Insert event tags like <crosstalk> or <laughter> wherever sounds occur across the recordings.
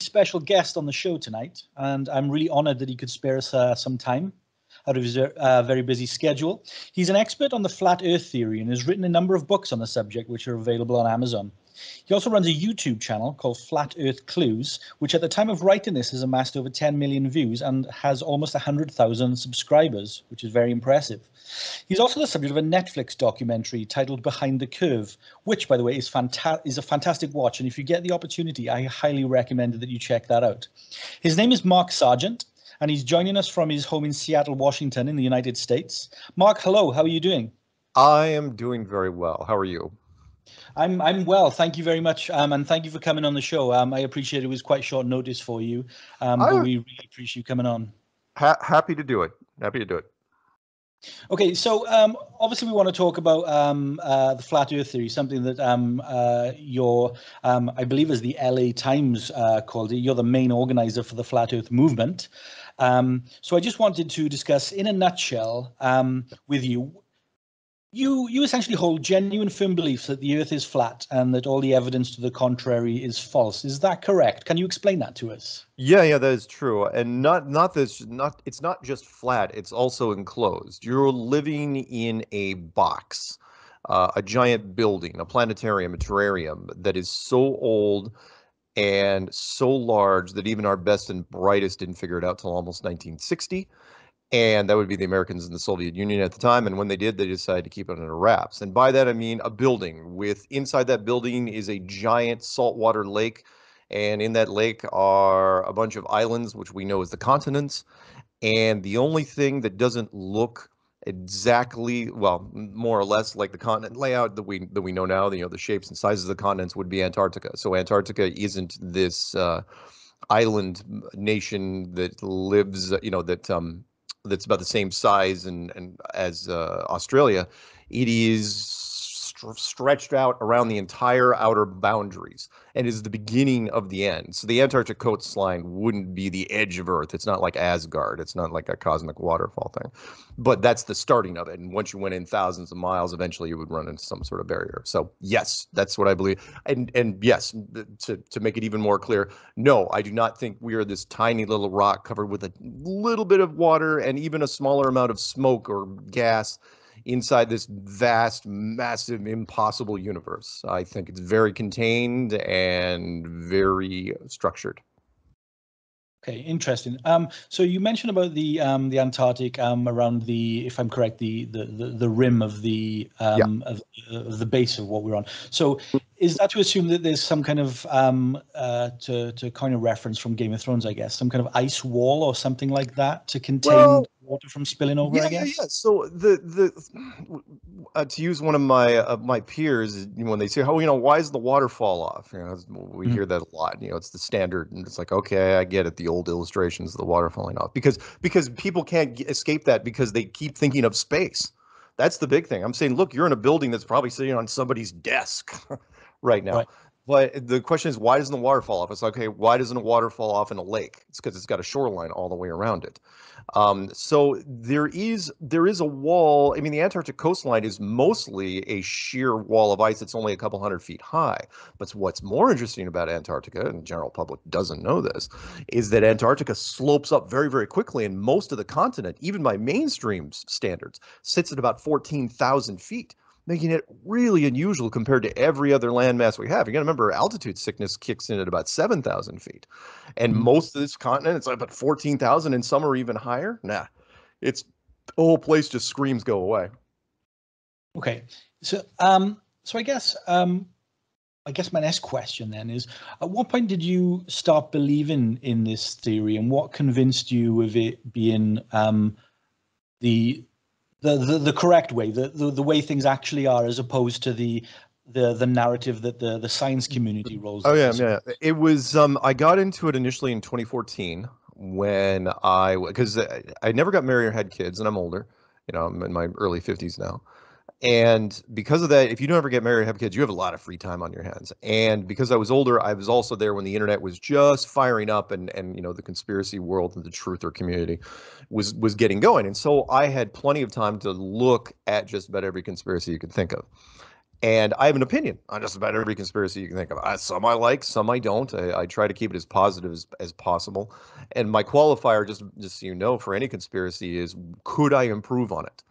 special guest on the show tonight, and I'm really honored that he could spare us uh, some time out of his uh, very busy schedule. He's an expert on the flat earth theory and has written a number of books on the subject, which are available on Amazon. He also runs a YouTube channel called Flat Earth Clues, which at the time of writing this has amassed over 10 million views and has almost 100,000 subscribers, which is very impressive. He's also the subject of a Netflix documentary titled Behind the Curve, which, by the way, is, fanta- is a fantastic watch. And if you get the opportunity, I highly recommend that you check that out. His name is Mark Sargent, and he's joining us from his home in Seattle, Washington, in the United States. Mark, hello. How are you doing? I am doing very well. How are you? I'm I'm well, thank you very much, um, and thank you for coming on the show. Um, I appreciate it was quite short notice for you, um, but we really appreciate you coming on. Ha- happy to do it. Happy to do it. Okay, so um, obviously we want to talk about um, uh, the flat Earth theory, something that um, uh, your, um, I believe, as the LA Times uh, called it. You're the main organizer for the flat Earth movement. Um, so I just wanted to discuss, in a nutshell, um, with you you you essentially hold genuine firm beliefs that the earth is flat and that all the evidence to the contrary is false. Is that correct? Can you explain that to us? Yeah yeah that is true. And not not this not it's not just flat it's also enclosed. You're living in a box uh, a giant building a planetarium a terrarium that is so old and so large that even our best and brightest didn't figure it out till almost 1960 and that would be the Americans and the Soviet Union at the time. And when they did, they decided to keep it under wraps. And by that, I mean a building with inside that building is a giant saltwater lake. And in that lake are a bunch of islands, which we know as the continents. And the only thing that doesn't look exactly well more or less like the continent layout that we that we know now you know the shapes and sizes of the continents would be antarctica so antarctica isn't this uh, island nation that lives you know that um, that's about the same size and, and as uh, Australia, it is st- stretched out around the entire outer boundaries and is the beginning of the end. So the Antarctic coastline wouldn't be the edge of Earth. It's not like Asgard. It's not like a cosmic waterfall thing. But that's the starting of it. And once you went in thousands of miles, eventually you would run into some sort of barrier. So yes, that's what I believe. And and yes, to to make it even more clear, no, I do not think we are this tiny little rock covered with a little bit of water and even a smaller amount of smoke or gas inside this vast, massive, impossible universe. I think it's very contained and very structured. Okay, interesting. Um, so you mentioned about the um, the Antarctic um, around the, if I'm correct, the the the, the rim of the um, yeah. of, of, the base of what we're on. So is that to assume that there's some kind of um, uh, to to kind of reference from Game of Thrones, I guess, some kind of ice wall or something like that to contain well, water from spilling over. Yeah, I guess. Yeah, yeah. So the the uh, to use one of my uh, my peers when they say, "Oh, you know, why is the water fall off?" You know, we mm-hmm. hear that a lot. You know, it's the standard, and it's like, okay, I get it. The old illustrations of the water falling off because because people can't escape that because they keep thinking of space. That's the big thing. I'm saying, look, you're in a building that's probably sitting on somebody's desk <laughs> right now. Right. But the question is, why doesn't the water fall off? It's like, okay, why doesn't a water fall off in a lake? It's because it's got a shoreline all the way around it. Um, so there is there is a wall. I mean, the Antarctic coastline is mostly a sheer wall of ice that's only a couple hundred feet high. But what's more interesting about Antarctica, and the general public doesn't know this, is that Antarctica slopes up very, very quickly, and most of the continent, even by mainstream standards, sits at about 14,000 feet making it really unusual compared to every other landmass we have. You got to remember, altitude sickness kicks in at about 7,000 feet. And mm-hmm. most of this continent, it's like about 14,000, and some are even higher. Nah, it's the whole place just screams go away. Okay. So, um, so I guess, um, I guess my next question then is: At what point did you start believing in this theory, and what convinced you of it being um, the the, the, the correct way, the, the, the way things actually are, as opposed to the the the narrative that the the science community rolls. Oh yeah, yeah. It was. Um, I got into it initially in 2014 when I because I never got married or had kids, and I'm older. You know, I'm in my early 50s now. And because of that, if you don't ever get married have kids, you have a lot of free time on your hands. And because I was older, I was also there when the internet was just firing up and and you know the conspiracy world and the truther community was was getting going. And so I had plenty of time to look at just about every conspiracy you could think of. And I have an opinion on just about every conspiracy you can think of. Uh, some I like, some I don't. I, I try to keep it as positive as, as possible. And my qualifier, just just so you know, for any conspiracy is could I improve on it?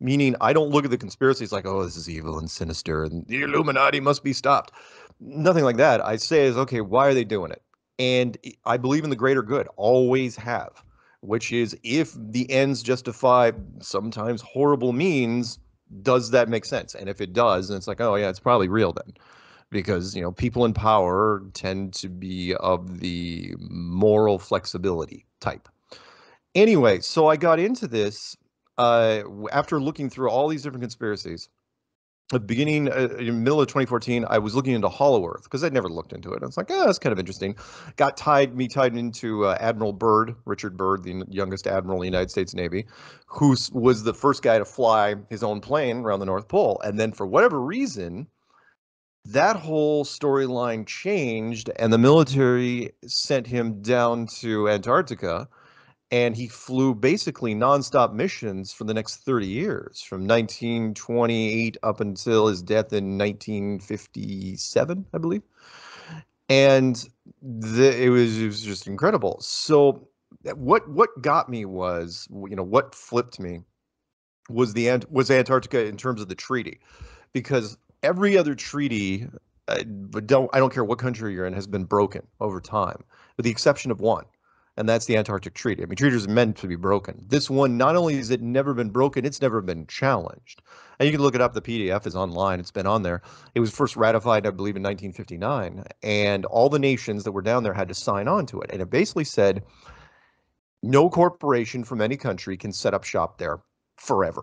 Meaning, I don't look at the conspiracies like, oh, this is evil and sinister, and the Illuminati must be stopped. Nothing like that. I say is, okay, why are they doing it? And I believe in the greater good, always have, which is if the ends justify sometimes horrible means, does that make sense? And if it does, then it's like, oh yeah, it's probably real then. Because you know, people in power tend to be of the moral flexibility type. Anyway, so I got into this uh, after looking through all these different conspiracies the beginning uh, in middle of 2014 i was looking into hollow earth because i'd never looked into it. I was like oh that's kind of interesting. Got tied me tied into uh, admiral byrd richard byrd the youngest admiral in the united states navy who was the first guy to fly his own plane around the north pole. And then for whatever reason that whole storyline changed and the military sent him down to antarctica and he flew basically nonstop missions for the next 30 years from 1928 up until his death in 1957 i believe. And the, it was it was just incredible. So what what got me was you know what flipped me was the was antarctica in terms of the treaty. Because every other treaty uh, don't i don't care what country you're in has been broken over time with the exception of one and that's the Antarctic Treaty. I mean, treaties are meant to be broken. This one, not only has it never been broken, it's never been challenged. And you can look it up. The PDF is online. It's been on there. It was first ratified, I believe, in 1959, and all the nations that were down there had to sign on to it. And it basically said, no corporation from any country can set up shop there forever.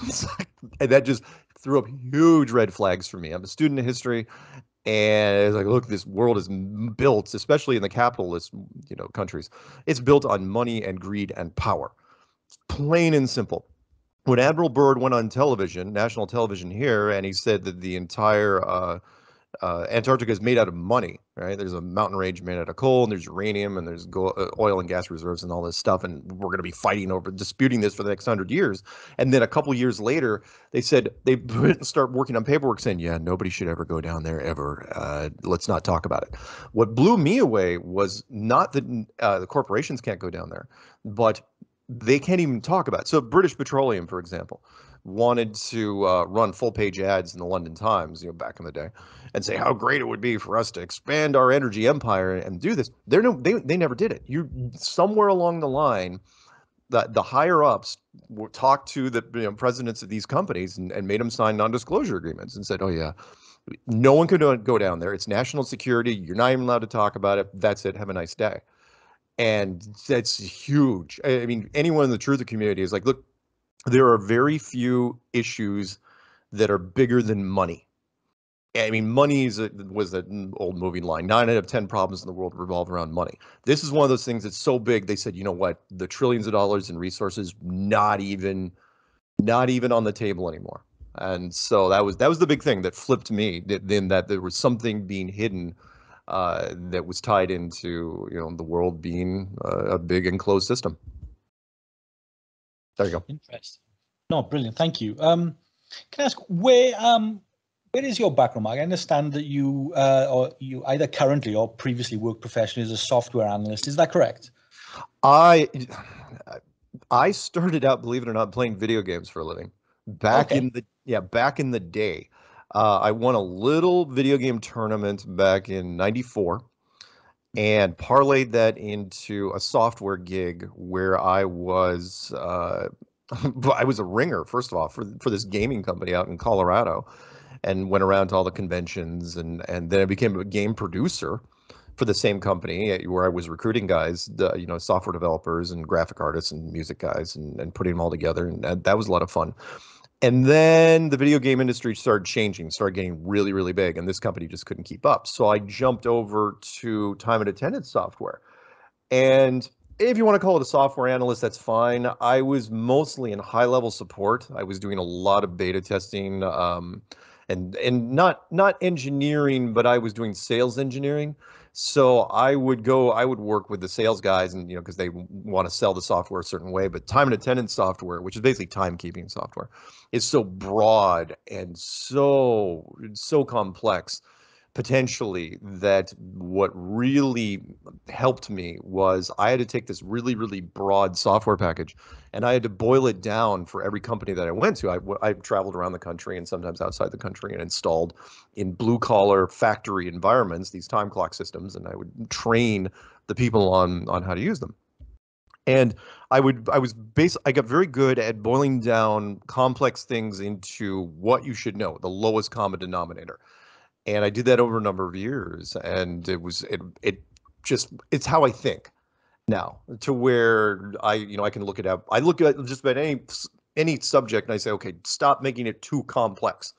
<laughs> and that just threw up huge red flags for me. I'm a student of history, and it's like look this world is built especially in the capitalist you know countries it's built on money and greed and power. Plain and simple. When admiral byrd went on television national television here and he said that the entire uh, uh, Antarctica is made out of money, right? There's a mountain range made out of coal, and there's uranium, and there's go- uh, oil and gas reserves, and all this stuff. And we're going to be fighting over disputing this for the next hundred years. And then a couple years later, they said they <laughs> start working on paperwork saying, "Yeah, nobody should ever go down there ever. Uh, let's not talk about it." What blew me away was not that uh, the corporations can't go down there, but they can't even talk about it. So British Petroleum, for example, wanted to uh, run full page ads in the London Times, you know, back in the day, and say how great it would be for us to expand our energy empire and do this. They're no, they they never did it. You somewhere along the line, the the higher ups talked to the you know, presidents of these companies and, and made them sign non-disclosure agreements and said, oh yeah. No one could go down there. It's national security. You're not even allowed to talk about it. That's it. Have a nice day and that's huge. I mean, anyone in the truth community is like, look, there are very few issues that are bigger than money. I mean, money is a, was an old movie line. Nine out of ten problems in the world revolve around money. This is one of those things that's so big. They said, you know what, the trillions of dollars in resources, not even, not even on the table anymore. And so that was that was the big thing that flipped me. Then that there was something being hidden uh, that was tied into you know the world being a, a big enclosed system. There you go. Interesting. No, brilliant. Thank you. Um, can I ask where um, where is your background, Mark? I understand that you uh, or you either currently or previously worked professionally as a software analyst. Is that correct? I I started out, believe it or not, playing video games for a living. Back okay. in the yeah, back in the day, uh, I won a little video game tournament back in '94 and parlayed that into a software gig where I was uh, <laughs> I was a ringer first of all for for this gaming company out in Colorado, and went around to all the conventions and and then I became a game producer for the same company eh, where I was recruiting guys, the, you know, software developers and graphic artists and music guys and, and putting them all together. And that, that was a lot of fun. And then the video game industry started changing, started getting really, really big, and this company just couldn't keep up. So I jumped over to time and attendance software. And if you want to call it a software analyst, that's fine. I was mostly in high level support. I was doing a lot of beta testing, um, and and not not engineering, but I was doing sales engineering. So I would go, I would work with the sales guys, and you know, because they want to sell the software a certain way. But time and attendance software, which is basically timekeeping software, is so broad and so so complex potentially that what really helped me was I had to take this really, really broad software package and I had to boil it down for every company that I went to. I, I traveled around the country and sometimes outside the country and installed in blue collar factory environments these time clock systems and I would train the people on on how to use them. And I would I was base I got very good at boiling down complex things into what you should know, the lowest common denominator and I did that over a number of years, and it was it it just it's how I think now to where I you know I can look it up. I look at just about any any subject and I say, okay, stop making it too complex.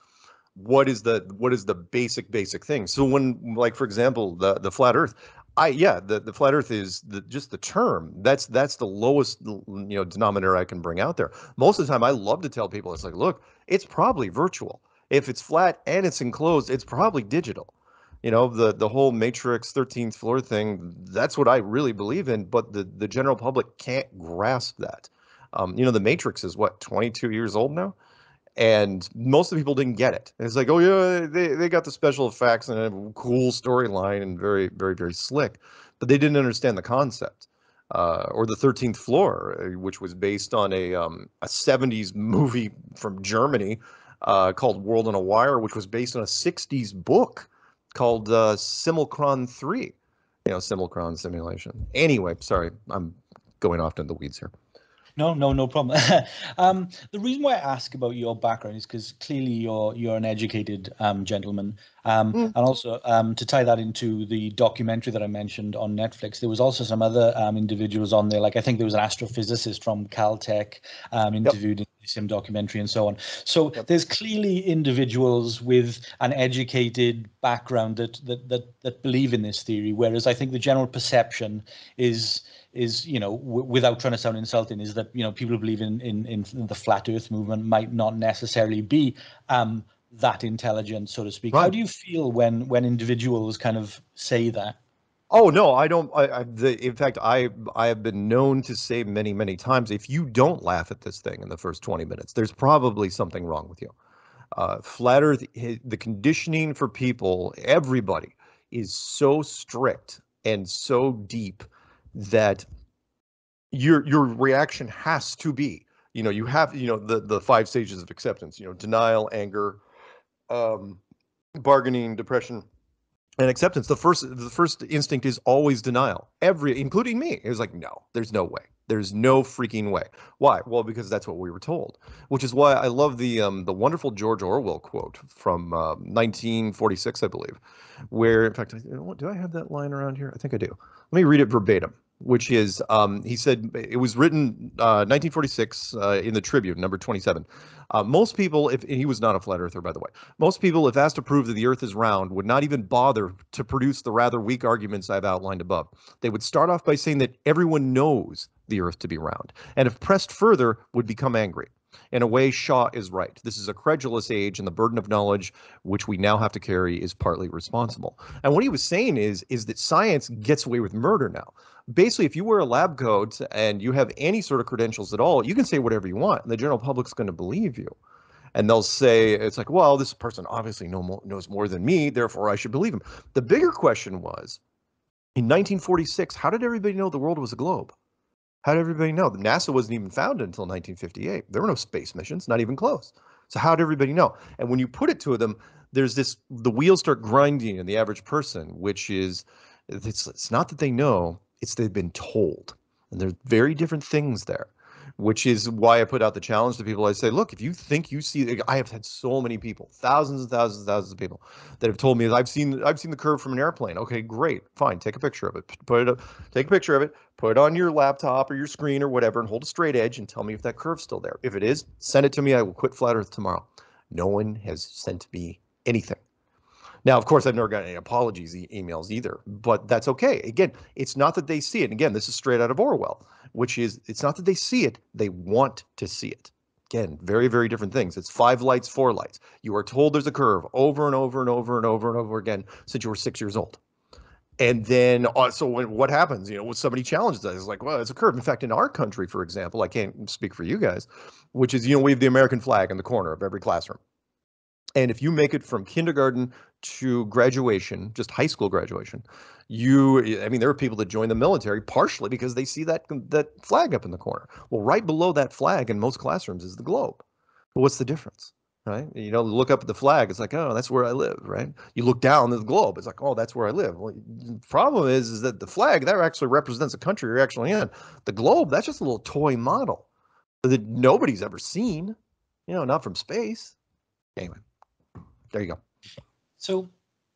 What is the what is the basic basic thing? So when like for example the the flat Earth, I yeah the the flat Earth is the just the term that's that's the lowest you know denominator I can bring out there. Most of the time, I love to tell people it's like, look, it's probably virtual if it's flat and it's enclosed, it's probably digital. You know, the the whole Matrix 13th floor thing, that's what I really believe in, but the the general public can't grasp that. Um, you know, the Matrix is what 22 years old now, and most of the people didn't get it. it's like, oh yeah, they they got the special effects and a cool storyline and very very very slick, but they didn't understand the concept. Uh, or the 13th floor, uh, which was based on a um, a 70s <laughs> movie from Germany uh, called World on a Wire, which was based on a 60s book called uh, Simulacron 3. You know, Simulacron simulation. Anyway, sorry, I'm going off into the weeds here. No, no, no problem. <laughs> um, the reason why I ask about your background is because clearly you're you're an educated um, gentleman, um, mm. and also um, to tie that into the documentary that I mentioned on Netflix, there was also some other um, individuals on there. Like I think there was an astrophysicist from Caltech um, interviewed yep. in same documentary, and so on. So yep. there's clearly individuals with an educated background that that that that believe in this theory, whereas I think the general perception is is you know w- without trying to sound insulting is that you know people who believe in in, in the flat earth movement might not necessarily be um, that intelligent so to speak right. how do you feel when when individuals kind of say that Oh no, I don't. I, I the, in fact, I I have been known to say many many times, if you don't laugh at this thing in the first twenty minutes, there's probably something wrong with you. Uh, flat Earth, the conditioning for people, everybody, is so strict and so deep that your your reaction has to be you know you have you know the the five stages of acceptance you know denial anger um bargaining depression and acceptance the first the first instinct is always denial. Every including me. It was like no there's no way. There's no freaking way. Why? Well because that's what we were told which is why i love the um the wonderful george orwell quote from uh, 1946 i believe where in fact do i have that line around here? I think i do. Let me read it verbatim which is um, he said it was written uh, 1946 uh, in the Tribune, number 27. Uh, most people, if he was not a flat earther, by the way, most people, if asked to prove that the Earth is round, would not even bother to produce the rather weak arguments I've outlined above. They would start off by saying that everyone knows the Earth to be round, and if pressed further, would become angry. In a way, Shaw is right. This is a credulous age, and the burden of knowledge which we now have to carry is partly responsible. And what he was saying is, is that science gets away with murder now basically, if you wear a lab coat and you have any sort of credentials at all, you can say whatever you want, and the general public's going to believe you. And they'll say, it's like, well, this person obviously know knows more than me, therefore I should believe him. The bigger question was, in 1946, how did everybody know the world was a globe? How did everybody know? NASA wasn't even founded until 1958. There were no space missions, not even close. So how did everybody know? And when you put it to them, there's this the wheels start grinding in the average person, which is it's it's not that they know, it's they've been told. And there's very different things there, which is why I put out the challenge to people. I say, look, if you think you see, I have had so many people, thousands and thousands and thousands of people that have told me I've seen I've seen the curve from an airplane. Okay, great, fine, take a picture of it, put it up, take a picture of it, put it on your laptop or your screen or whatever, and hold a straight edge and tell me if that curve's still there. If it is, send it to me. I will quit flat Earth tomorrow. No one has sent me anything. Now, of course, I've never gotten any apologies e- emails either, but that's okay. Again, it's not that they see it. And Again, this is straight out of Orwell, which is it's not that they see it, they want to see it. Again, very, very different things. It's five lights, four lights. You are told there's a curve over and over and over and over and over again since you were six years old. And then, uh, so when, what happens? You know, when somebody challenges that, it's like, well, it's a curve. In fact, in our country, for example, I can't speak for you guys, which is, you know, we have the American flag in the corner of every classroom. And if you make it from kindergarten to graduation, just high school graduation, you, I mean, there are people that join the military partially because they see that that flag up in the corner. Well, right below that flag in most classrooms is the globe. But what's the difference? right? You know, look up at the flag. It's like, oh, that's where I live, right? You look down at the globe. It's like, oh, that's where I live. Well, the problem is, is that the flag that actually represents the country you're actually in. The globe, that's just a little toy model that nobody's ever seen. You know, not from space. Anyway, there you go. So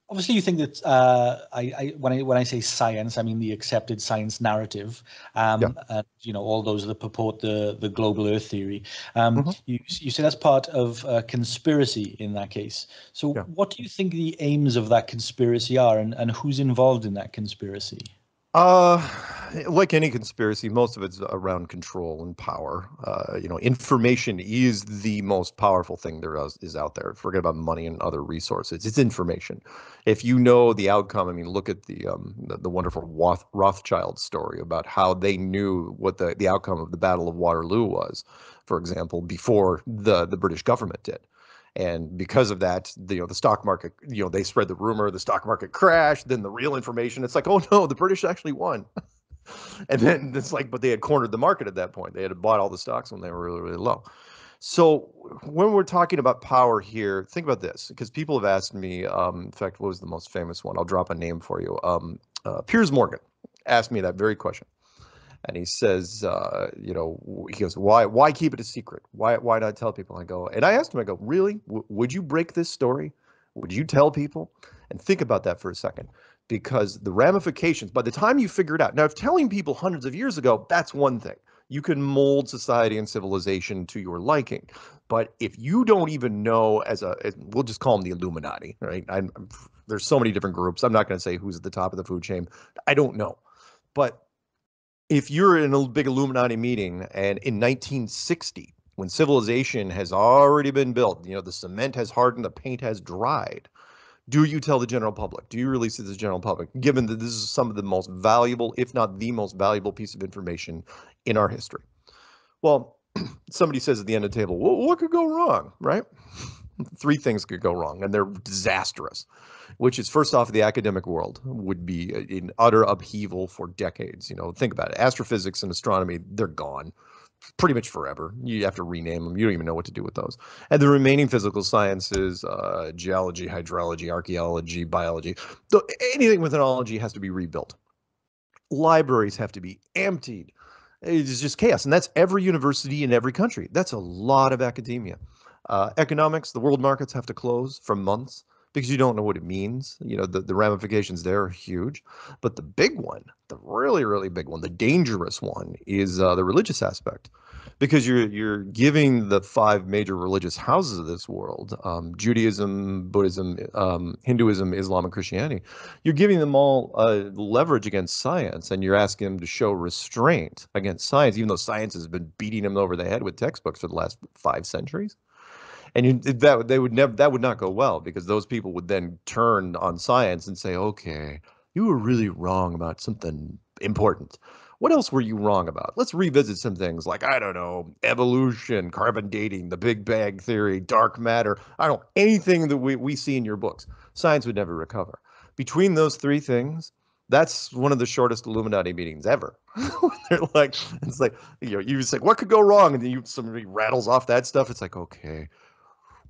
obviously you think that uh, I, I, when I when I say science, I mean the accepted science narrative, um, yeah. and you know all those that purport the the global Earth theory. Um, mm-hmm. You you say that's part of a conspiracy in that case. So yeah. what do you think the aims of that conspiracy are, and and who's involved in that conspiracy? Uh, like any conspiracy, most of it's around control and power. Uh, you know, information is the most powerful thing there is, is out there. Forget about money and other resources. It's information. If you know the outcome, I mean, look at the um, the, the wonderful Roth, Rothschild story about how they knew what the the outcome of the Battle of Waterloo was, for example, before the the British government did and because of that the, you know the stock market you know they spread the rumor the stock market crashed then the real information it's like oh no the british actually won <laughs> and then it's like but they had cornered the market at that point they had bought all the stocks when they were really really low so when we're talking about power here think about this because people have asked me um, in fact what was the most famous one i'll drop a name for you um, uh, piers morgan asked me that very question and he says, uh, you know, he goes, why, why keep it a secret? Why, why not tell people? I go, and I asked him, I go, really? W- would you break this story? Would you tell people? And think about that for a second, because the ramifications. By the time you figure it out, now, if telling people hundreds of years ago, that's one thing. You can mold society and civilization to your liking, but if you don't even know, as a, as, we'll just call them the Illuminati, right? I'm, there's so many different groups. I'm not going to say who's at the top of the food chain. I don't know, but if you're in a big Illuminati meeting and in 1960, when civilization has already been built, you know, the cement has hardened, the paint has dried, do you tell the general public? Do you release it to the general public, given that this is some of the most valuable, if not the most valuable piece of information in our history? Well, <clears throat> somebody says at the end of the table, well, what could go wrong, right? <laughs> Three things could go wrong, and they're disastrous which is first off, the academic world would be in utter upheaval for decades. You know, think about it. Astrophysics and astronomy, they're gone pretty much forever. You have to rename them. You don't even know what to do with those. And the remaining physical sciences, uh, geology, hydrology, archaeology, biology, So anything with ethology has to be rebuilt. Libraries have to be emptied. It's just chaos. And that's every university in every country. That's a lot of academia. Uh, economics, the world markets have to close for months because you don't know what it means. You know, the, the ramifications there are huge. But the big one, the really, really big one, the dangerous one is uh, the religious aspect. Because you're you're giving the five major religious houses of this world, um, Judaism, Buddhism, um, Hinduism, Islam, and Christianity, you're giving them all uh, leverage against science, and you're asking them to show restraint against science, even though science has been beating them over the head with textbooks for the last five centuries and you, that they would never that would not go well because those people would then turn on science and say, okay, you were really wrong about something important. What else were you wrong about? Let's revisit some things like I don't know, evolution, carbon dating, the Big Bang theory, dark matter. I don't anything that we, we see in your books. Science would never recover. Between those three things, that's one of the shortest Illuminati meetings ever. <laughs> They're like, it's like you know, you just like, what could go wrong, and then you somebody rattles off that stuff. It's like, okay,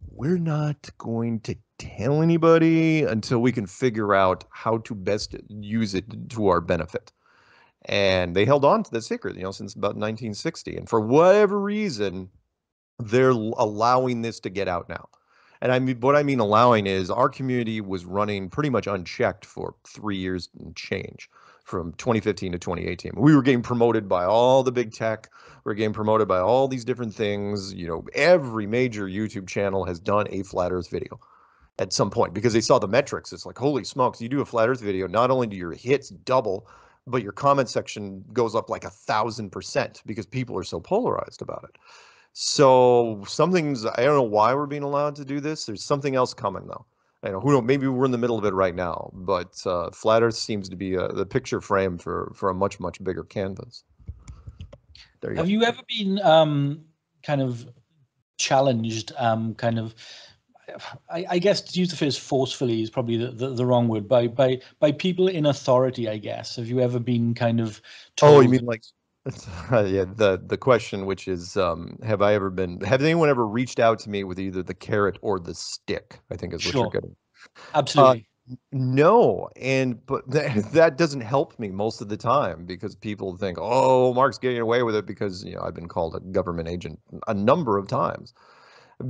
we're not going to tell anybody until we can figure out how to best use it to our benefit. And they held on to the secret, you know, since about 1960. And for whatever reason, they're allowing this to get out now. And I mean, what I mean allowing is our community was running pretty much unchecked for three years and change from 2015 to 2018. We were getting promoted by all the big tech. We are getting promoted by all these different things. You know, every major YouTube channel has done a flat Earth video at some point because they saw the metrics. It's like, holy smokes, you do a flat Earth video, not only do your hits double, but your comment section goes up like a thousand percent because people are so polarized about it. So something's I don't know why we're being allowed to do this. There's something else coming though. You know, who knows? Maybe we're in the middle of it right now, but uh, flat Earth seems to be uh, the picture frame for for a much much bigger canvas. There you Have go. you ever been um, kind of challenged, um, kind of? I, I, guess to use the phrase forcefully is probably the, the, the, wrong word by by by people in authority. I guess. Have you ever been kind of? Told... Oh, you mean like <laughs> yeah, the the question, which is, um, have I ever been? Have anyone ever reached out to me with either the carrot or the stick? I think is what sure. you're getting. Absolutely. Uh, no, and but <laughs> that, that doesn't help me most of the time because people think, oh, Mark's getting away with it because you know I've been called a government agent a number of times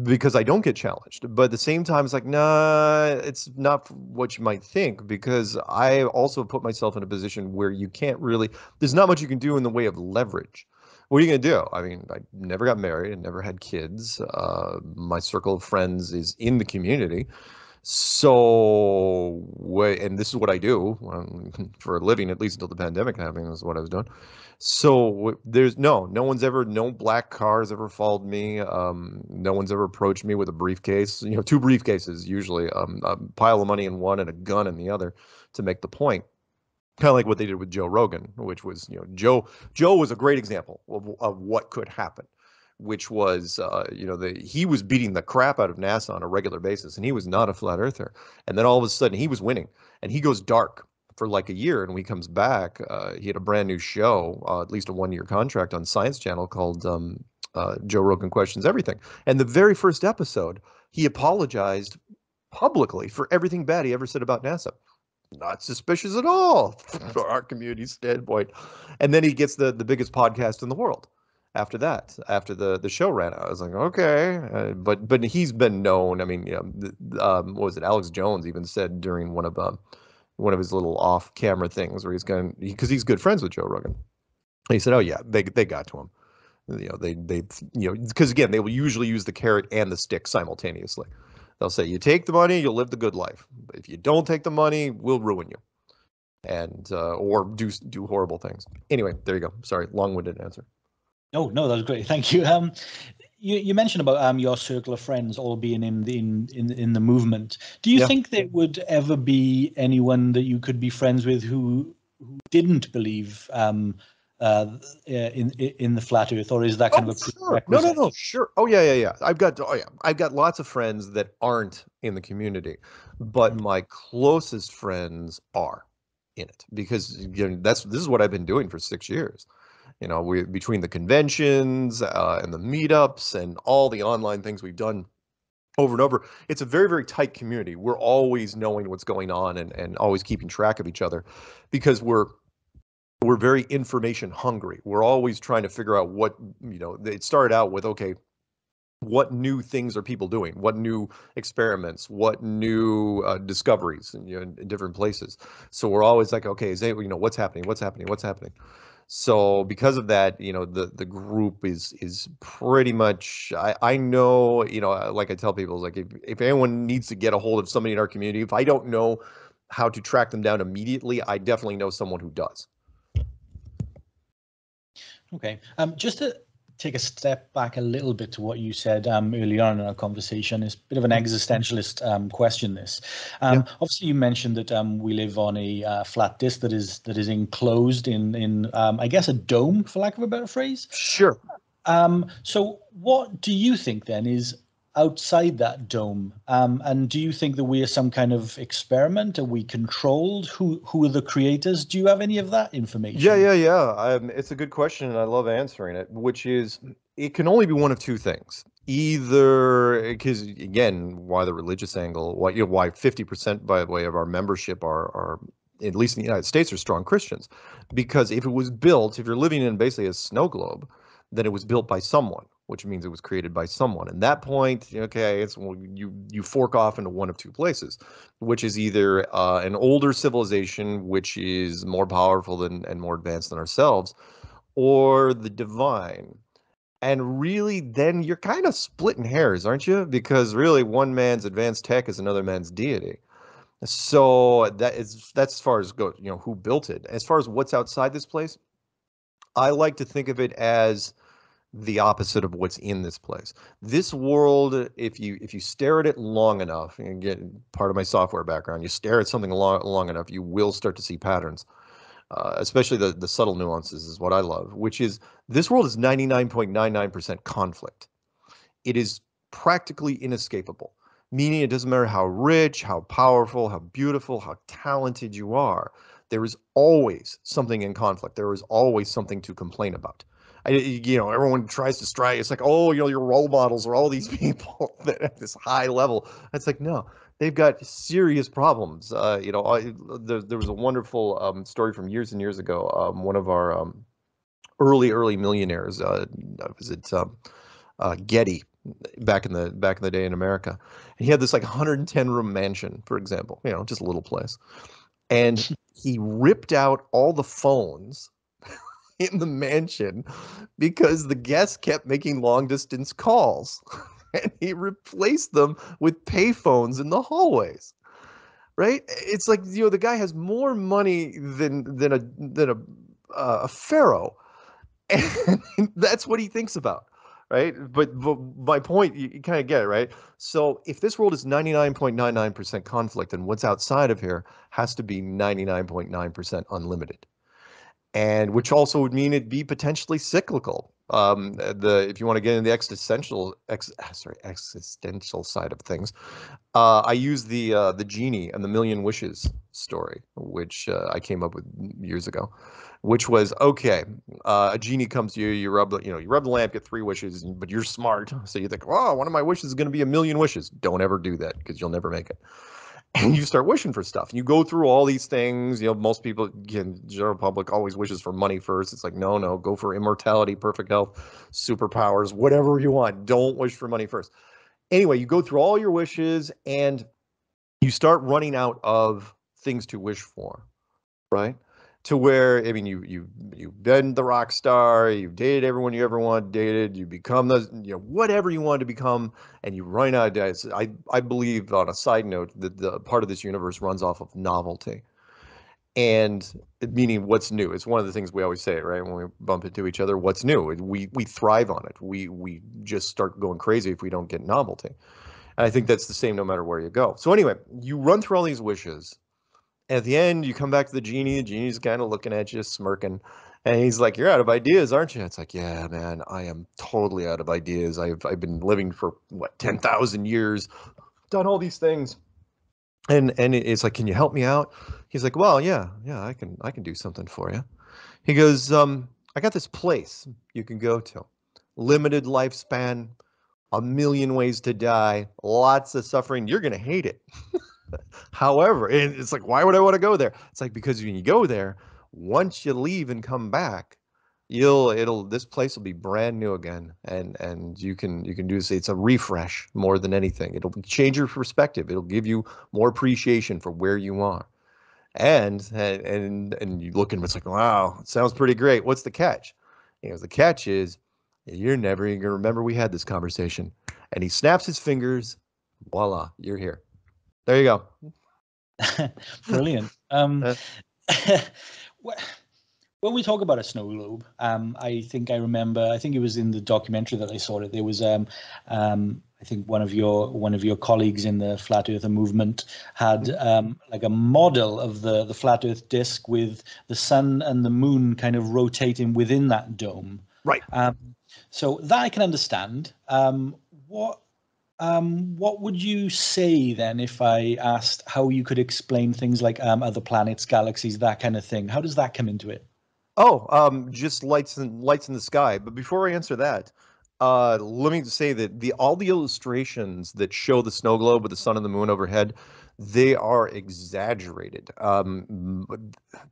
because I don't get challenged. But at the same time, it's like, nah, it's not what you might think because I also put myself in a position where you can't really, there's not much you can do in the way of leverage. What are you going to do? I mean, I never got married and never had kids. Uh, my circle of friends is in the community. So, and this is what I do um, <laughs> for a living, at least until the pandemic happened, is what I was doing. So there's no, no one's ever, no black cars ever followed me. Um, no one's ever approached me with a briefcase, you know, two briefcases usually, um, a pile of money in one and a gun in the other to make the point. Kind of like what they did with Joe Rogan, which was, you know, Joe, Joe was a great example of, of what could happen which was, uh, you know, the, he was beating the crap out of NASA on a regular basis, and he was not a flat earther. And then all of a sudden, he was winning, and he goes dark for like a year, and when he comes back, uh, he had a brand new show, uh, at least a one-year contract on Science Channel called um, uh, Joe Rogan Questions Everything. And the very first episode, he apologized publicly for everything bad he ever said about NASA not suspicious at all <laughs> from our community standpoint. And then he gets the the biggest podcast in the world after that, after the the show ran out. I was like, okay, uh, but but he's been known. I mean, you know, um, what was it? Alex Jones even said during one of um, one of his little off camera things where he's going because he, he's good friends with Joe Rogan. he said, oh yeah, they they got to him. You know, they they you know because again they will usually use the carrot and the stick simultaneously. They'll say, you take the money, you'll live the good life. But if you don't take the money, we'll ruin you and uh, or do do horrible things. Anyway, there you go. Sorry, long-winded answer. Oh no, that was great. <laughs> Thank you. Um, you, you mentioned about um, your circle of friends all being in the in in, in the movement. Do you yeah. think there would ever be anyone that you could be friends with who who didn't believe um, uh, in in the flat Earth, or is that kind oh, of a sure. no, no, no, sure. Oh yeah, yeah, yeah. I've got oh yeah, I've got lots of friends that aren't in the community, but my closest friends are in it because you know, that's this is what I've been doing for six years you know, we between the conventions uh, and the meetups and all the online things we've done over and over, it's a very, very tight community. We're always knowing what's going on and, and always keeping track of each other because we're we're very information hungry. We're always trying to figure out what, you know, it started out with, okay, what new things are people doing? What new experiments? What new uh, discoveries in, you know, in, in different places? So we're always like, okay, is it, you know, what's happening? What's happening? What's happening? So because of that, you know, the the group is is pretty much I I know, you know, like I tell people like if if anyone needs to get a hold of somebody in our community, if I don't know how to track them down immediately, I definitely know someone who does. Okay. Um just to take a step back a little bit to what you said um, earlier on in our conversation. It's a bit of an mm-hmm. existentialist um, question. This, um, yeah. obviously, you mentioned that um, we live on a uh, flat disk that is that is enclosed in in um, I guess a dome, for lack of a better phrase. Sure. Um, so, what do you think then is outside that dome? Um, and do you think that we are some kind of experiment? Are we controlled? Who who are the creators? Do you have any of that information? Yeah, yeah, yeah. Um, it's a good question, and I love answering it. Which is, it can only be one of two things. Either because again, why the religious angle? Why you know why fifty percent by the way of our membership are are at least in the United States are strong Christians, because if it was built, if you're living in basically a snow globe, then it was built by someone which means it was created by someone. And that point, okay, it's well, you you fork off into one of two places, which is either uh, an older civilization which is more powerful than and more advanced than ourselves, or the divine. And really, then you're kind of splitting hairs, aren't you? Because really, one man's advanced tech is another man's deity. So that is that's as far as go, you know, who built it. As far as what's outside this place, I like to think of it as the opposite of what's in this place. This world, if you if you stare at it long enough, and get part of my software background, you stare at something long long enough, you will start to see patterns. Uh, especially the the subtle nuances is what I love, which is this world is 99.99% conflict. It is practically inescapable, meaning it doesn't matter how rich, how powerful, how beautiful, how talented you are. There is always something in conflict. There is always something to complain about. I, you know, everyone tries to strike. It's like, oh, you know, your role models are all these <laughs> people that at this high level. It's like, no, they've got serious problems. Uh, you know, I, there, there was a wonderful um, story from years and years ago. Um, one of our um, early, early millionaires, uh, was it um, uh, Getty, back in the back in the day in America, and he had this like 110 room mansion, for example. You know, just a little place, and he ripped out all the phones <laughs> in the mansion because the guests kept making long distance calls <laughs> and he replaced them with payphones in the hallways right? It's like you know the guy has more money than than a than a uh, a pharaoh <laughs> and that's what he thinks about right? But, but my point you, you kind of get it right? So if this world is 99.99% conflict and what's outside of here has to be 99.9% unlimited and which also would mean it'd be potentially cyclical. Um, the if you want to get into the existential, ex, <laughs> sorry, existential side of things, uh, I use the uh, the genie and the million wishes story, which uh, I came up with years ago, which was okay. Uh, a genie comes to you, you rub the, you know, you rub the lamp, get three wishes, but you're smart, <laughs> so you think, oh, one of my wishes is going to be a million wishes. Don't ever do that because you'll never make it and you <laughs> start wishing for stuff. You go through all these things. You know, most people, again, general public always wishes for money first. It's like, no, no, go for immortality, perfect health, superpowers, whatever you want. Don't wish for money first. Anyway, you go through all your wishes and you start running out of things to wish for, right? To where I mean you you you've been the rock star, you've dated everyone you ever wanted dated, you become the you know whatever you want to become, and you run out of days. I I believe on a side note that the part of this universe runs off of novelty, and meaning what's new. It's one of the things we always say, right? When we bump into each other, what's new? We we thrive on it. We we just start going crazy if we don't get novelty. And I think that's the same no matter where you go. So anyway, you run through all these wishes at the end, you come back to the genie. The genie's kind of looking at you, smirking, and he's like, "You're out of ideas, aren't you?" It's like, "Yeah, man, I am totally out of ideas. I've I've been living for what ten thousand years, done all these things." And and it's like, "Can you help me out?" He's like, "Well, yeah, yeah, I can I can do something for you." He goes, um, "I got this place you can go to, limited lifespan, a million ways to die, lots of suffering. You're gonna hate it." <laughs> However, and it's like, why would I want to go there? It's like because when you go there, once you leave and come back, you'll it'll this place will be brand new again, and and you can you can do this. It's a refresh more than anything. It'll change your perspective. It'll give you more appreciation for where you are. And and and you look and it's like, wow, it sounds pretty great. What's the catch? You know, the catch is you're never even gonna remember we had this conversation. And he snaps his fingers, voila, you're here. There you go. <laughs> Brilliant. Um, <laughs> when we talk about a snow globe, um, I think I remember. I think it was in the documentary that I saw it. There was, um, um, I think one of your one of your colleagues in the flat earther movement had mm-hmm. um, like a model of the the flat Earth disk with the sun and the moon kind of rotating within that dome. Right. Um, so that I can understand. Um, what um, what would you say then if I asked how you could explain things like um, other planets, galaxies, that kind of thing? How does that come into it? Oh, um, just lights and lights in the sky. But before I answer that, uh, let me say that the all the illustrations that show the snow globe with the sun and the moon overhead they are exaggerated. Um,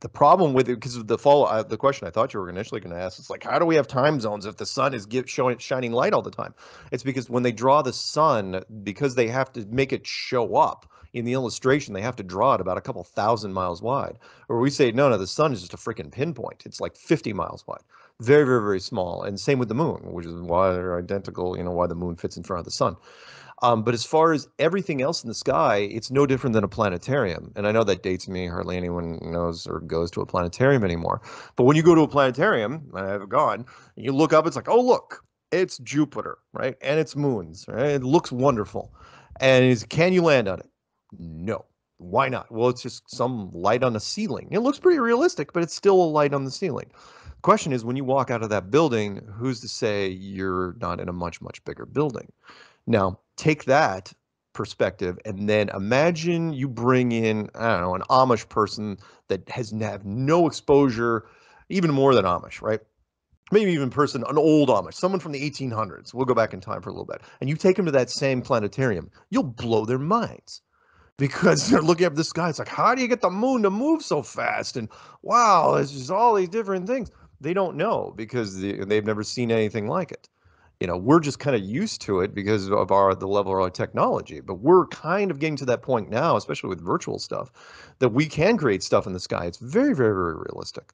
the problem with it, because of the follow, uh, the question I thought you were initially going to ask is like, how do we have time zones if the sun is give, showing shining light all the time? It's because when they draw the sun, because they have to make it show up in the illustration, they have to draw it about a couple thousand miles wide. Or we say, no, no, the sun is just a freaking pinpoint. It's like 50 miles wide very very very small and same with the moon which is why they're identical you know why the moon fits in front of the sun um, but as far as everything else in the sky, it's no different than a planetarium. And I know that dates me. Hardly anyone knows or goes to a planetarium anymore. But when you go to a planetarium, I have gone, you look up, it's like, oh, look, It's Jupiter, right? And its moons, right? It looks wonderful. And is can you land on it? No. Why not? Well, it's just some light on the ceiling. It looks pretty realistic, but it's still a light on the ceiling. Question is when you walk out of that building, who's to say you're not in a much, much bigger building? Now, take that perspective and then imagine you bring in, I don't know, an Amish person that has have no exposure, even more than Amish, right? maybe even person, an old Amish, someone from the 1800s. We'll go back in time for a little bit. And you take them to that same planetarium, you'll blow their minds <laughs> because they're looking up the sky. It's like, how do you get the moon to move so fast? And wow, there's just all these different things. They don't know because they, they've never seen anything like it. You know, we're just kind of used to it because of our the level of our technology. But we're kind of getting to that point now, especially with virtual stuff, that we can create stuff in the sky. It's very, very, very realistic.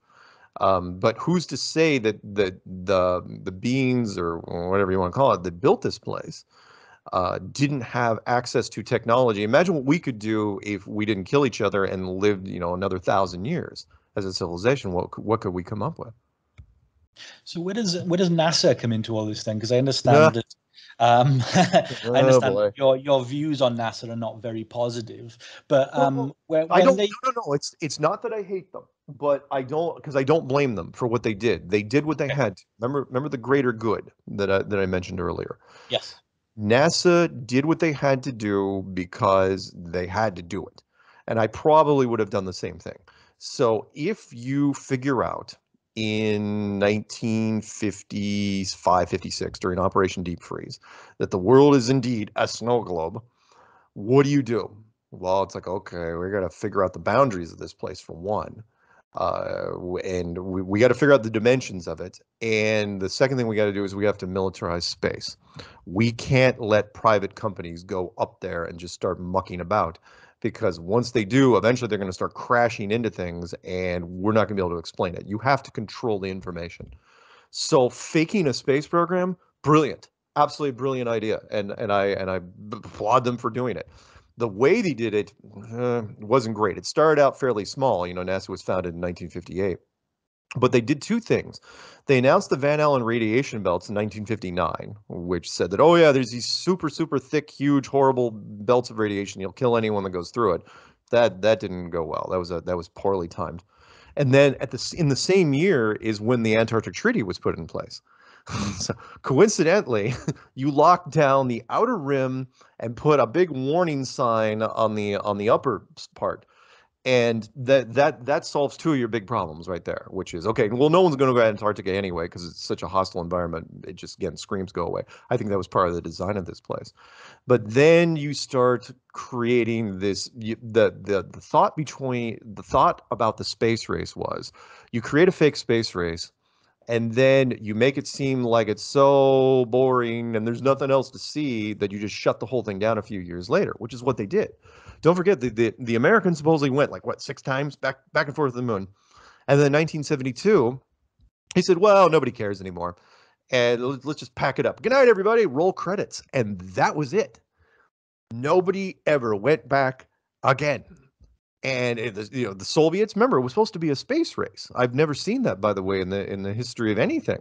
Um, but who's to say that the the the beings or whatever you want to call it that built this place uh, didn't have access to technology? Imagine what we could do if we didn't kill each other and lived, you know, another thousand years as a civilization. What what could we come up with? So where does where does NASA come into all this thing? Because I understand yeah. that um, <laughs> oh, I understand boy. your your views on NASA are not very positive, but um, well, when, when I don't. They... No, no, no. It's it's not that I hate them, but I don't because I don't blame them for what they did. They did what they okay. had. To. Remember, remember the greater good that I, that I mentioned earlier. Yes. NASA did what they had to do because they had to do it, and I probably would have done the same thing. So if you figure out in 1955 56 during Operation Deep Freeze that the world is indeed a snow globe, what do you do? Well, it's like, okay, we got to figure out the boundaries of this place for one. Uh, and we, we got to figure out the dimensions of it. And the second thing we got to do is we have to militarize space. We can't let private companies go up there and just start mucking about because once they do, eventually they're going to start crashing into things and we're not going to be able to explain it. You have to control the information. So faking a space program, brilliant, absolutely brilliant idea, and and I and I applaud them for doing it. The way they did it uh, wasn't great. It started out fairly small. You know, NASA was founded in 1958. But they did two things. They announced the Van Allen radiation belts in 1959, which said that, oh, yeah, there's these super, super thick, huge, horrible belts of radiation. You'll kill anyone that goes through it. That that didn't go well. That was a, that was poorly timed. And then at the in the same year is when the Antarctic Treaty was put in place. <laughs> so coincidentally, <laughs> you locked down the outer rim and put a big warning sign on the on the upper part and that that that solves two of your big problems right there which is okay well no one's going to go to antarctica anyway because it's such a hostile environment it just again screams go away. I think that was part of the design of this place. But then you start creating this you, the, the the thought between the thought about the space race was you create a fake space race and then you make it seem like it's so boring and there's nothing else to see that you just shut the whole thing down a few years later which is what they did don't forget the, the, the Americans supposedly went like what six times back back and forth to the moon, and then 1972, he said, "Well, nobody cares anymore, and let's just pack it up. Good night, everybody. Roll credits." And that was it. Nobody ever went back again. And it, you know the Soviets. Remember, it was supposed to be a space race. I've never seen that, by the way, in the in the history of anything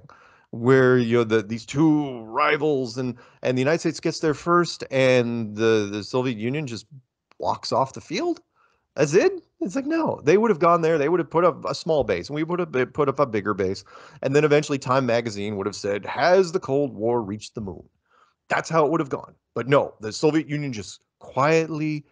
where you know the these two rivals and and the United States gets there first and the the Soviet Union just walks off the field. That's it. It's like no, they would have gone there. They would have put up a small base, and we would have put up a bigger base, and then eventually Time Magazine would have said, "Has the Cold War reached the moon?" That's how it would have gone. But no, the Soviet Union just quietly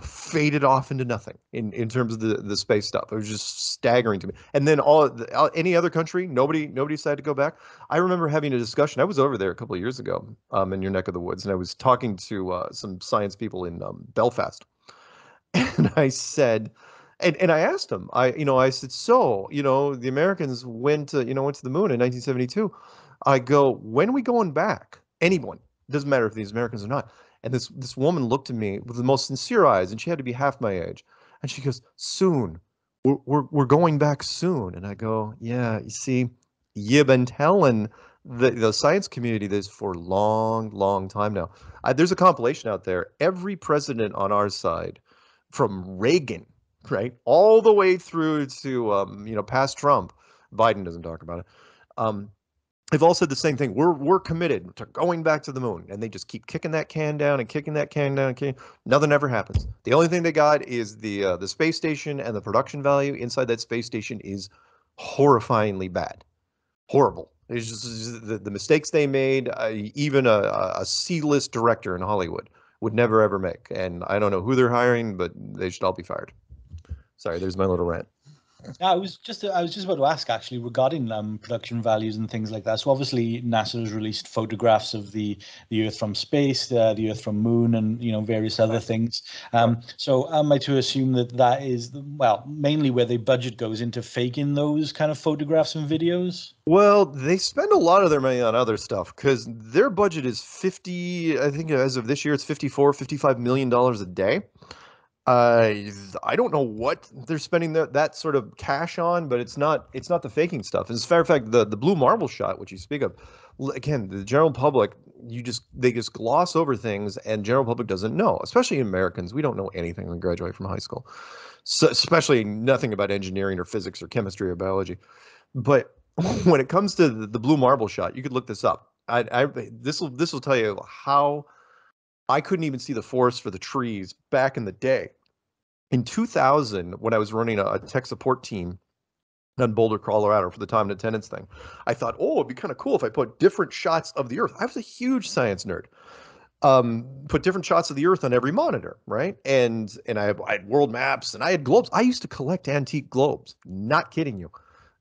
faded off into nothing in, in terms of the, the space stuff. It was just staggering to me. And then all any other country, nobody nobody decided to go back. I remember having a discussion. I was over there a couple of years ago um, in your neck of the woods, and I was talking to uh, some science people in um, Belfast, <laughs> and I said. And, and I asked them, I you know I said so you know the Americans went to you know went to the moon in 1972. I go when are we going back? Anyone doesn't matter if these Americans or not. And this this woman looked at me with the most sincere eyes, and she had to be half my age. And she goes, "Soon, we're we're, we're going back soon." And I go, "Yeah, you see, you've been telling the the science community this for a long, long time now. I, there's a compilation out there. Every president on our side, from Reagan, right, all the way through to um, you know past Trump. Biden doesn't talk about it. Um, they've all said the same thing. We're we're committed to going back to the moon, and they just keep kicking that can down and kicking that can down. And kicking. Nothing ever happens. The only thing they got is the uh, the space station, and the production value inside that space station is horrifyingly bad, horrible. It's just, the, the mistakes they made. Uh, even a, a C-list director in Hollywood would never ever make. And I don't know who they're hiring, but they should all be fired. Sorry, there's my little rant. Yeah, I was just I was just about to ask actually regarding um, production values and things like that. So obviously NASA has released photographs of the the Earth from space, the, the Earth from Moon, and you know various other things. Um, so am I to assume that that is well mainly where the budget goes into faking those kind of photographs and videos? Well, they spend a lot of their money on other stuff because their budget is 50 I think as of this year it's 54 55 million dollars a day. Uh, I don't know what they're spending that that sort of cash on, but it's not it's not the faking stuff. As a matter of fact, the the blue marble shot, which you speak of, again, the general public, you just they just gloss over things, and general public doesn't know. Especially Americans, we don't know anything when we graduate from high school, so especially nothing about engineering or physics or chemistry or biology. But <laughs> when it comes to the, the blue marble shot, you could look this up. I, I this will this will tell you how I couldn't even see the forest for the trees back in the day. In 2000, when I was running a, a tech support team on Boulder, Colorado for the time and attendance thing, I thought, oh, it'd be kind of cool if I put different shots of the Earth. I was a huge science nerd. Um, put different shots of the Earth on every monitor, right? And and I, I had world maps and I had globes. I used to collect antique globes. Not kidding you.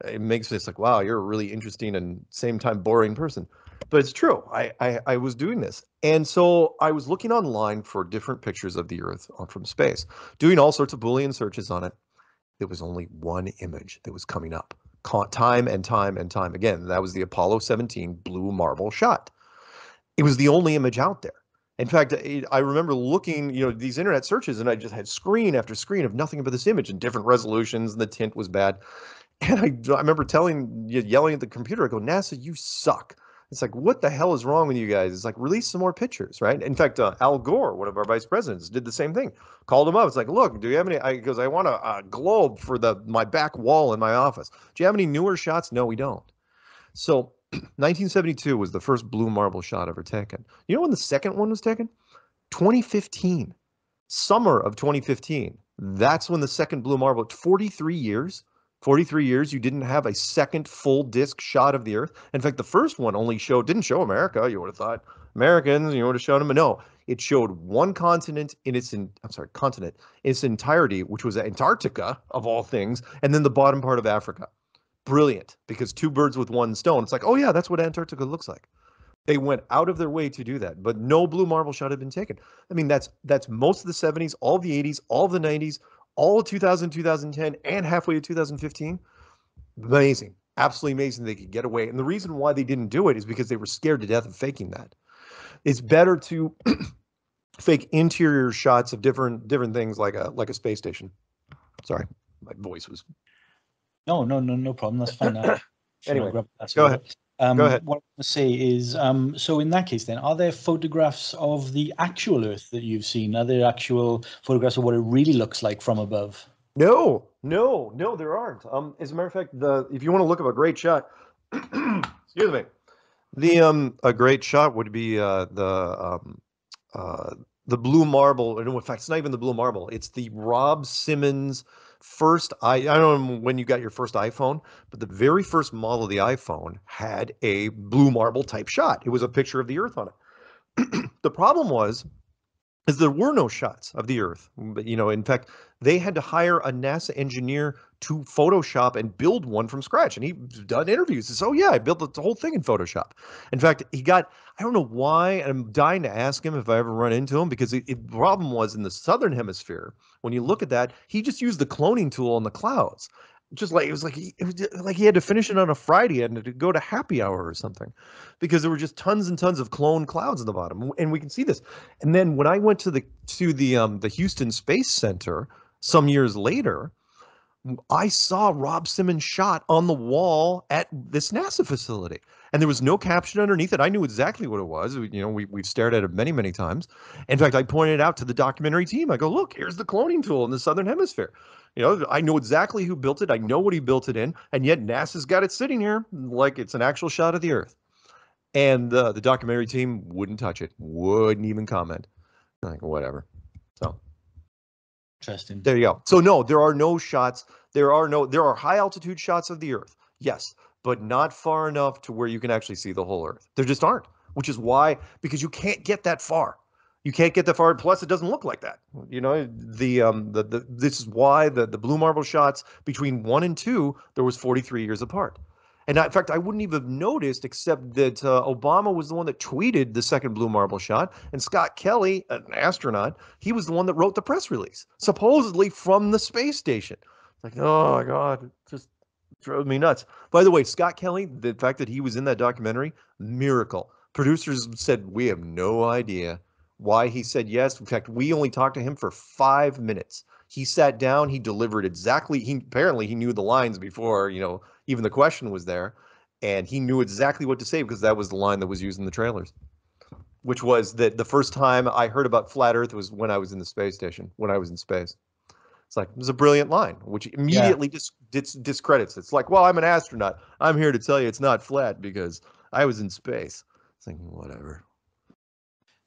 It makes me like, wow, you're a really interesting and same time boring person but it's true. I, I, I was doing this, and so I was looking online for different pictures of the Earth uh, from space, doing all sorts of Boolean searches on it. There was only one image that was coming up, time and time and time again. That was the Apollo 17 blue marble shot. It was the only image out there. In fact, I remember looking, you know, these internet searches, and I just had screen after screen of nothing but this image in different resolutions, and the tint was bad. And I, I remember telling, yelling at the computer, I go, NASA, you suck. It's like, what the hell is wrong with you guys? It's like, release some more pictures, right? In fact, uh, Al Gore, one of our vice presidents, did the same thing. Called him up. It's like, look, do you have any? I goes, I want a, a globe for the my back wall in my office. Do you have any newer shots? No, we don't. So <clears throat> 1972 was the first blue marble shot ever taken. You know when the second one was taken? 2015, summer of 2015. That's when the second blue marble. 43 years 43 years you didn't have a second full disc shot of the earth. In fact the first one only showed didn't show america. You would have thought americans you would have shown them but no it showed one continent in its in, i'm sorry continent in its entirety which was antarctica of all things and then the bottom part of africa. Brilliant because two birds with one stone it's like oh yeah that's what antarctica looks like. They went out of their way to do that but no blue marble shot had been taken. I mean that's that's most of the 70s all the 80s all the 90s all 2000, 2010, and halfway to 2015. Amazing. Absolutely amazing they could get away. And the reason why they didn't do it is because they were scared to death of faking that. It's better to <clears throat> fake interior shots of different different things like a like a space station. Sorry, my voice was. No, no, no, no problem. That's fine. <clears throat> anyway, go ahead. Um, Go ahead. What I want to say is, um, so in that case, then, are there photographs of the actual Earth that you've seen? Are there actual photographs of what it really looks like from above? No, no, no, there aren't. Um, as a matter of fact, the if you want to look up a great shot, <clears throat> excuse me, the um a great shot would be uh the um uh the blue marble. In fact, it's not even the blue marble. It's the Rob Simmon's first I, I don't know when you got your first iPhone, but the very first model of the iPhone had a blue marble type shot. It was a picture of the Earth on it. <clears throat> the problem was is there were no shots of the Earth. You know, in fact, they had to hire a NASA engineer to Photoshop and build one from scratch. And he done interviews. He says, "Oh yeah, I built the whole thing in Photoshop." In fact, he got I don't know why, and I'm dying to ask him if I ever run into him because the problem was in the southern hemisphere. When you look at that, he just used the cloning tool on the clouds just like it was like he, it was like he had to finish it on a Friday and to go to happy hour or something, because there were just tons and tons of clone clouds in the bottom, and we can see this. And then when I went to the to the um the Houston Space Center some years later, I saw Rob Simmon's shot on the wall at this NASA facility, and there was no caption underneath it. I knew exactly what it was. You know, we we've stared at it many many times. In fact, I pointed it out to the documentary team. I go, look, here's the cloning tool in the southern hemisphere. You know, I know exactly who built it. I know what he built it in, and yet NASA's got it sitting here like it's an actual shot of the Earth. And uh, the documentary team wouldn't touch it, wouldn't even comment. Like whatever. Interesting. There you go. So no, there are no shots. There are no. There are high altitude shots of the Earth. Yes, but not far enough to where you can actually see the whole Earth. There just aren't. Which is why because you can't get that far you can't get that far. Plus, it doesn't look like that. You know, the um, the, the this is why the the blue marble shots between one and two there was 43 years apart. And in fact, I wouldn't even have noticed except that uh, Obama was the one that tweeted the second blue marble shot, and Scott Kelly, an astronaut, he was the one that wrote the press release, supposedly from the space station. Like, oh my God, just drove me nuts. By the way, Scott Kelly, the fact that he was in that documentary, miracle. Producers said we have no idea why he said yes. In fact, we only talked to him for five minutes. He sat down, he delivered exactly. He apparently he knew the lines before you know even the question was there, and he knew exactly what to say because that was the line that was used in the trailers, which was that the first time I heard about flat Earth was when I was in the space station, when I was in space. It's like it was a brilliant line, which immediately yeah. dis, dis, discredits. It's like, well, I'm an astronaut. I'm here to tell you it's not flat because I was in space. It's like whatever.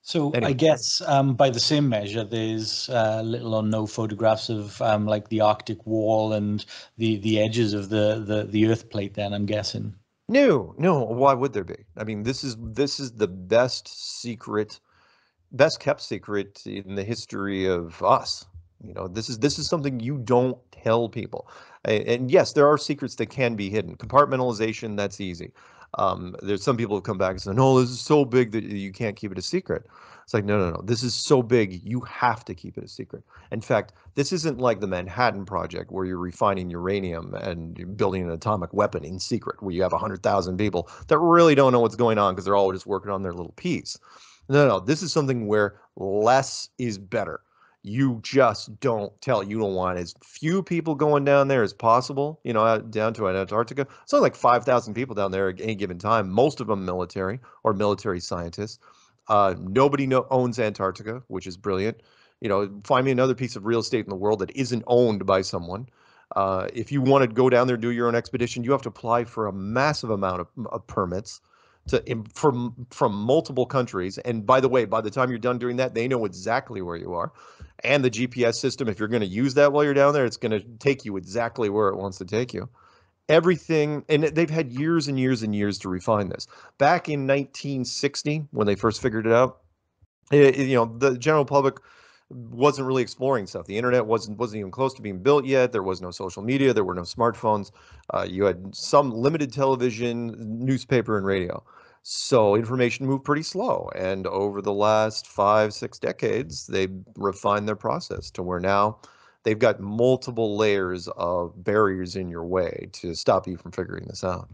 So anyway. I guess um, by the same measure, there's uh, little or no photographs of um, like the Arctic wall and the the edges of the, the the Earth plate. Then I'm guessing. No, no. Why would there be? I mean, this is this is the best secret, best kept secret in the history of us. You know, this is this is something you don't tell people. And yes, there are secrets that can be hidden. Compartmentalization, that's easy. Um, there's some people who come back and say, "No, this is so big that you can't keep it a secret." It's like, no, no, no. This is so big, you have to keep it a secret. In fact, this isn't like the Manhattan Project where you're refining uranium and building an atomic weapon in secret, where you have 100,000 people that really don't know what's going on because they're all just working on their little piece. No, no, this is something where less is better you just don't tell. You don't want as few people going down there as possible. You know, down to Antarctica. It's only like five thousand people down there at any given time. Most of them military or military scientists. Uh, nobody know, owns Antarctica, which is brilliant. You know, find me another piece of real estate in the world that isn't owned by someone. Uh, if you want to go down there do your own expedition, you have to apply for a massive amount of, of permits to from from multiple countries. And by the way, by the time you're done doing that, they know exactly where you are. And the GPS system, if you're going to use that while you're down there, it's going to take you exactly where it wants to take you. Everything, and they've had years and years and years to refine this. Back in 1960, when they first figured it out, it, you know, the general public wasn't really exploring stuff. The internet wasn't wasn't even close to being built yet. There was no social media. There were no smartphones. Uh, you had some limited television, newspaper, and radio. So information moved pretty slow. And over the last five, six decades, they refined their process to where now they've got multiple layers of barriers in your way to stop you from figuring this out.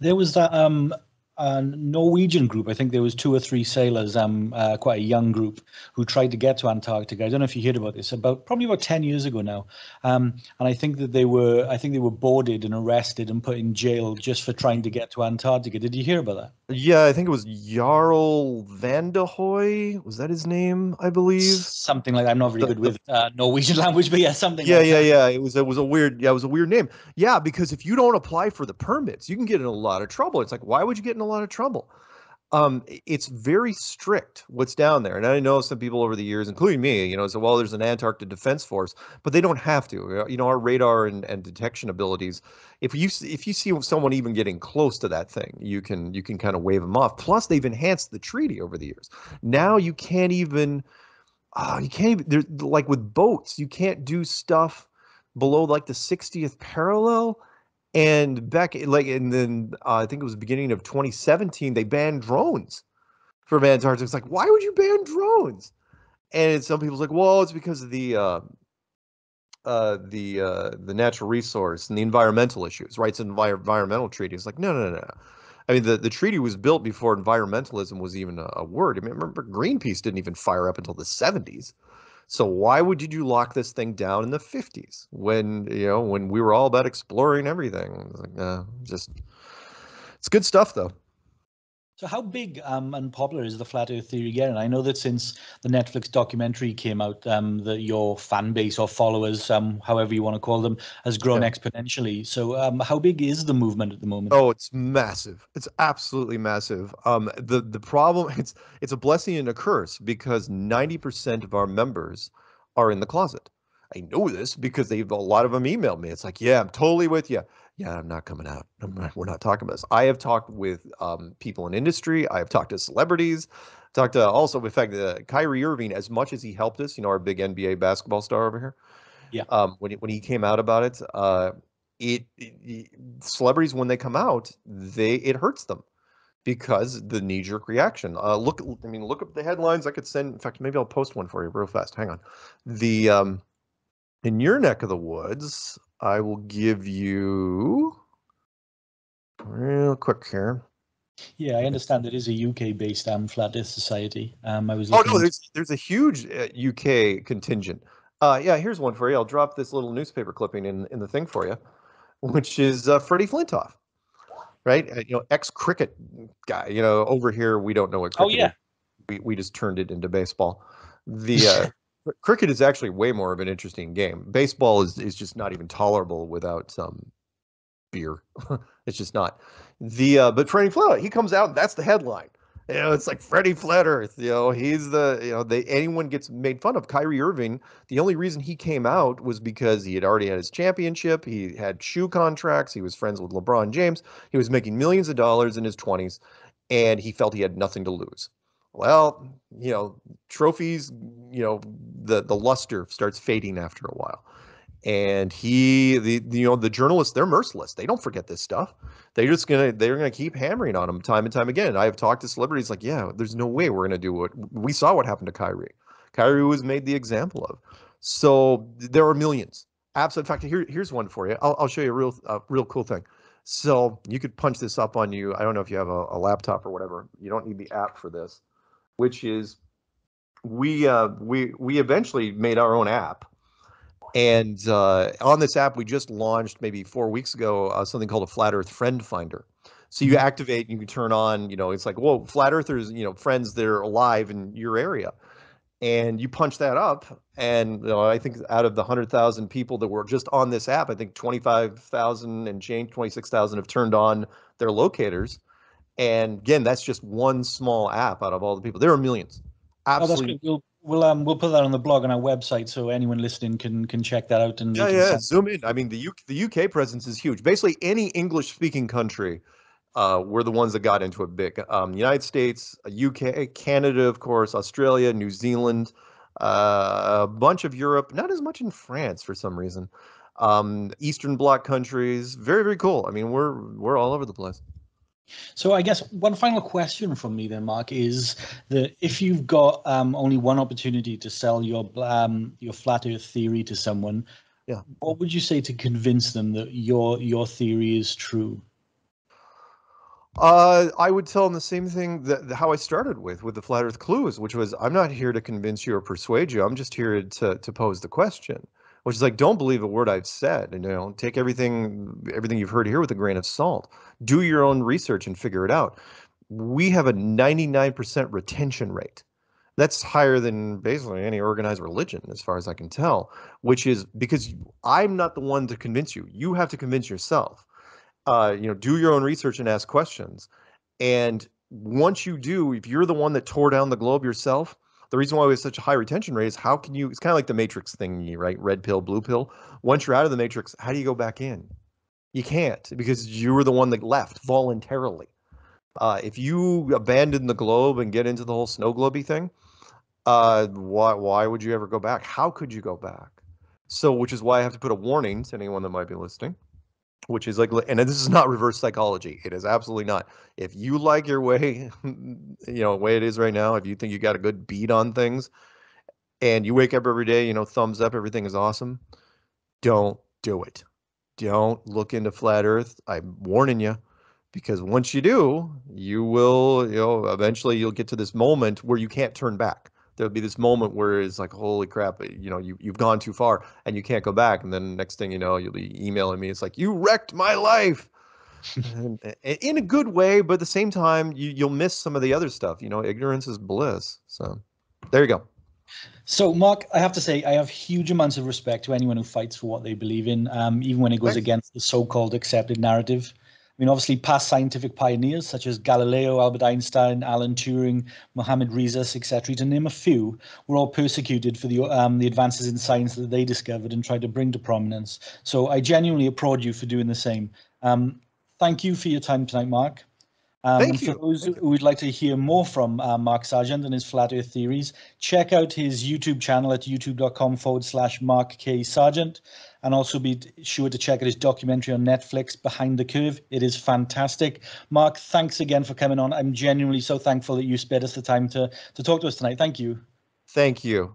There was that um, a Norwegian group. I think there was two or three sailors, um, uh, quite a young group, who tried to get to Antarctica. I don't know if you heard about this. About probably about ten years ago now, um, and I think that they were, I think they were boarded and arrested and put in jail just for trying to get to Antarctica. Did you hear about that? Yeah, I think it was Jarl Vandehoy. Was that his name? I believe something like that. I'm not very the, good with uh, Norwegian <laughs> language, but yeah, something. Yeah, like yeah, that. yeah. It was it was a weird. Yeah, it was a weird name. Yeah, because if you don't apply for the permits, you can get in a lot of trouble. It's like, why would you get in a lot of trouble? Um, it's very strict what's down there, and I know some people over the years, including me, you know, say, well, there's an Antarctic Defense Force, but they don't have to. You know, our radar and, and detection abilities. If you if you see someone even getting close to that thing, you can you can kind of wave them off. Plus, they've enhanced the treaty over the years. Now you can't even, uh, you can't even. Like with boats, you can't do stuff below like the 60th parallel and back like and then uh, I think it was the beginning of 2017, they banned drones from Antarctica. It's like, why would you ban drones? And some people's like, well, it's because of the uh, uh, the uh, the natural resource and the environmental issues, right? It's an envir- environmental treaty. It's like, no, no, no, no. I mean, the, the treaty was built before environmentalism was even a, a word. I mean, remember, Greenpeace didn't even fire up until the 70s. So why would you lock this thing down in the 50s when you know when we were all about exploring everything? Like, uh, just it's good stuff though. So how big um, and popular is the flat Earth theory again? I know that since the Netflix documentary came out, um, that your fan base or followers, um, however you want to call them, has grown yeah. exponentially. So um, how big is the movement at the moment? Oh, it's massive. It's absolutely massive. Um, the the problem <laughs> it's it's a blessing and a curse because ninety percent of our members are in the closet. I know this because they've a lot of them emailed me. It's like, yeah, I'm totally with you yeah, I'm not coming out. Not, we're not talking about this. I have talked with um, people in industry. I have talked to celebrities. Talked to also, in fact, uh, Kyrie Irving. As much as he helped us, you know, our big NBA basketball star over here. Yeah. Um, when he, when he came out about it, uh, it, it celebrities when they come out, they it hurts them because the knee jerk reaction. Uh, look, I mean, look up the headlines. I could send. In fact, maybe I'll post one for you real fast. Hang on. The um, in your neck of the woods, I will give you real quick here. Yeah, I understand it is a UK-based um, flat Earth society. Um, I was. Oh no, there's there's a huge uh, UK contingent. Uh, yeah, here's one for you. I'll drop this little newspaper clipping in in the thing for you, which is uh, Freddie Flintoff, right? Uh, you know, ex cricket guy. You know, over here we don't know what. oh yeah. Is. We we just turned it into baseball. The <laughs> uh, cricket is actually way more of an interesting game. Baseball is is just not even tolerable without some beer. <laughs> it's just not. The uh, but Freddie Flat, he comes out, and that's the headline. You know, it's like Freddie Flat Earth. You know, he's the you know they anyone gets made fun of. Kyrie Irving. The only reason he came out was because he had already had his championship. He had shoe contracts. He was friends with LeBron James. He was making millions of dollars in his twenties, and he felt he had nothing to lose well, you know, trophies, you know, the the luster starts fading after a while. And he, the, the you know, the journalists, they're merciless. They don't forget this stuff. They're just gonna they're gonna keep hammering on him time and time again. I have talked to celebrities like, yeah, there's no way we're gonna do what we saw what happened to Kyrie. Kyrie was made the example of. So there are millions. Absolutely. In fact, here, here's one for you. I'll, I'll show you a real, uh, real cool thing. So you could punch this up on you. I don't know if you have a, a laptop or whatever. You don't need the app for this which is we uh, we we eventually made our own app, and uh, on this app we just launched maybe four weeks ago uh, something called a Flat Earth Friend Finder. So you mm-hmm. activate, you can turn on, you know, it's like, whoa, flat earthers, you know, friends that are alive in your area. And you punch that up, and you know, I think out of the hundred thousand people that were just on this app, I think twenty-five thousand and change, twenty-six thousand have turned on their locators, and again, that's just one small app out of all the people. There are millions. Absolutely. Oh, we'll, we'll um we'll put that on the blog on our website so anyone listening can can check that out and yeah yeah zoom in. I mean the UK, the UK presence is huge. Basically, any English speaking country. Uh, we're the ones that got into it big. Um, United States, UK, uh, Canada, of course, Australia, New Zealand, uh, a bunch of Europe, not as much in France for some reason. Um, Eastern Bloc countries, very very cool. I mean, we're we're all over the place. So I guess one final question from me then, Mark, is that if you've got um, only one opportunity to sell your um, your flat Earth theory to someone, yeah, what would you say to convince them that your your theory is true? Uh, I would tell them the same thing that how I started with with the flat Earth clues, which was I'm not here to convince you or persuade you. I'm just here to to pose the question which is like don't believe a word I've said, and you know, take everything everything you've heard here with a grain of salt. Do your own research and figure it out. We have a 99% retention rate. That's higher than basically any organized religion, as far as I can tell. Which is because I'm not the one to convince you. You have to convince yourself. Uh, you know, do your own research and ask questions. And once you do, if you're the one that tore down the globe yourself, the reason why we have such a high retention rate is how can you it's kind of like the matrix thingy right? Red pill blue pill. Once you're out of the matrix how do you go back in? You can't because you were the one that left voluntarily. Uh, if you abandon the globe and get into the whole snow globey thing uh, why why would you ever go back? How could you go back? So which is why i have to put a warning to anyone that might be listening which is like and this is not reverse psychology it is absolutely not. If you like your way <laughs> you know way it is right now if you think you got a good beat on things and you wake up every day you know thumbs up everything is awesome don't do it. Don't look into flat earth i'm warning you because once you do you will you know eventually you'll get to this moment where you can't turn back there'll be this moment where it's like, holy crap, you know, you you've gone too far and you can't go back. And then next thing you know, you'll be emailing me. It's like you wrecked my life. and, <laughs> in a good way, but at the same time, you you'll miss some of the other stuff. You know, ignorance is bliss. So there you go. So, Mark, I have to say, I have huge amounts of respect to anyone who fights for what they believe in, um, even when it goes Thanks. against the so-called accepted narrative. Mean, obviously, past scientific pioneers such as Galileo, Albert Einstein, Alan Turing, Mohammad Reza, etc., to name a few, were all persecuted for the um, the advances in science that they discovered and tried to bring to prominence. So, I genuinely applaud you for doing the same. Um, thank you for your time tonight, Mark. Um, Thank you. For those who would like to hear more from uh, Mark Sargent and his flat earth theories, check out his YouTube channel at youtube.com forward slash Mark K. Sargent. And also be sure to check out his documentary on Netflix, Behind the Curve. It is fantastic. Mark, thanks again for coming on. I'm genuinely so thankful that you spared us the time to, to talk to us tonight. Thank you. Thank you.